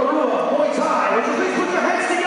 Rotorua Muay Thai. Would you please put your hands together?